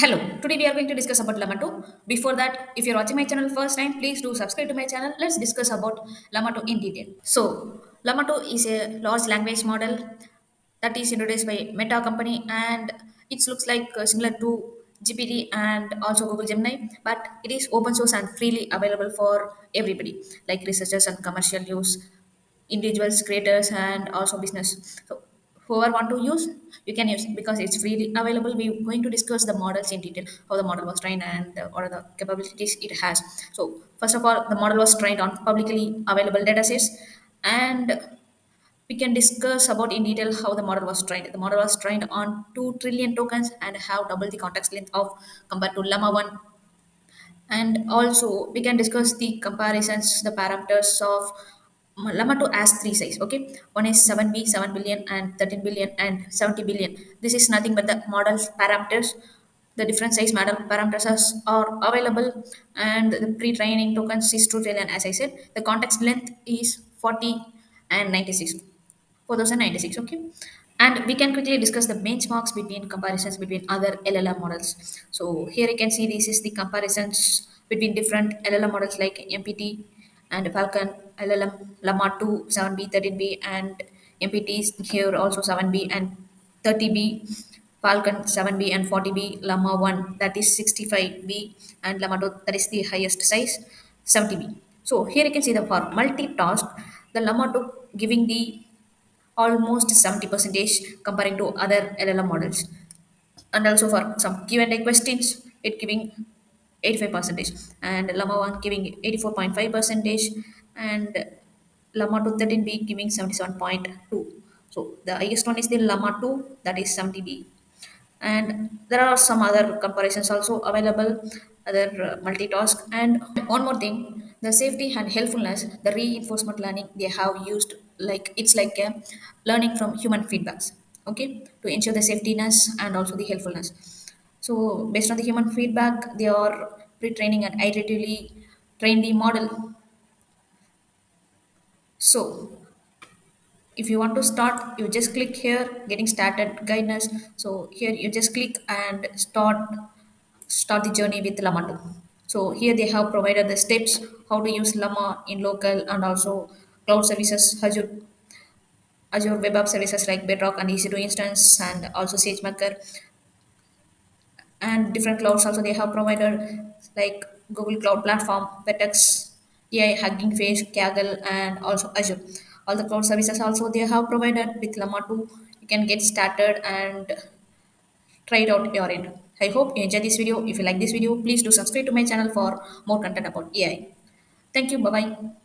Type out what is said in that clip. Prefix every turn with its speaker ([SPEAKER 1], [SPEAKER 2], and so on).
[SPEAKER 1] Hello, today we are going to discuss about Llama 2. Before that, if you're watching my channel first time, please do subscribe to my channel. Let's discuss about Llama 2 in detail. So, Llama 2 is a large language model that is introduced by Meta company and it looks like similar to GPT and also Google Gemini, but it is open source and freely available for everybody, like researchers and commercial use individuals creators and also business so whoever want to use you can use because it's freely available. We're going to discuss the models in detail how the model was trained and what are the capabilities it has. So first of all the model was trained on publicly available datasets and we can discuss about in detail how the model was trained. The model was trained on 2 trillion tokens and have double the context length of compared to llama 1 and also we can discuss the comparisons the parameters of llama 2 has three size okay? One is 7b 7 billion and 13 billion and 70 billion. This is nothing but the model's parameters. The different size model parameters are are available and the pre-training tokens is 2 trillion as i said the context length is 40 and 96 4096 okay? And we can quickly discuss the benchmarks between comparisons between other llm models. So here you can see this is the comparisons between different llm models like mpt and falcon llm llama 2 7b 13b and mpt is here also 7b and 30b falcon 7b and 40b llama 1 that is 65b and llama 2 that is the highest size 70b so here you can see the for multitask the llama 2 giving the almost 70 percentage comparing to other LLM models. And also for some Q&A questions, it giving 85 percentage. And Llama 1 giving 84.5 percentage and Llama 2 13B giving 77.2. So the highest one is the Llama 2 that is 70B and there are some other comparisons also available other uh, multitask. And one more thing the safety and helpfulness the reinforcement learning they have used like it's like a learning from human feedbacks okay? To ensure the safetyness and also the helpfulness so based on the human feedback they are pre-training and iteratively train the model. So if you want to start you just click here getting started guidance. So here you just click and start start the journey with 2 so here they have provided the steps how to use llama in local and also cloud services azure azure web app services like bedrock and ec2 instance and also sagemaker and different clouds also they have provided like google cloud platform vertex ai hugging face kaggle and also azure. All the cloud services also they have provided with llama 2 you can get started and try it out your end. I hope you enjoy this video. If you like this video please do subscribe to my channel for more content about ai thank you. Bye bye